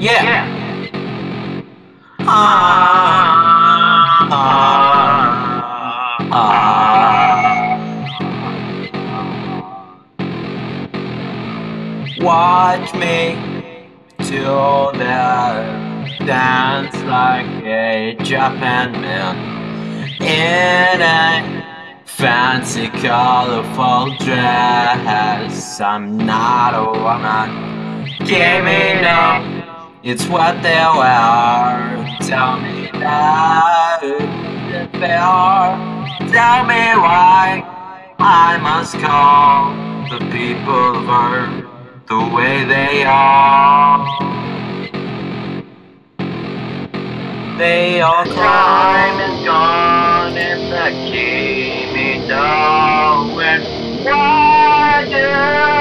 Yeah. Ah, ah, ah. Watch me till that dance like a Japan man in a fancy colorful dress. I'm not a woman. Give me no. It's what they are. Tell me that they are. Tell me why I must call the people of Earth the way they are. They all Time is gone and the me knowing why do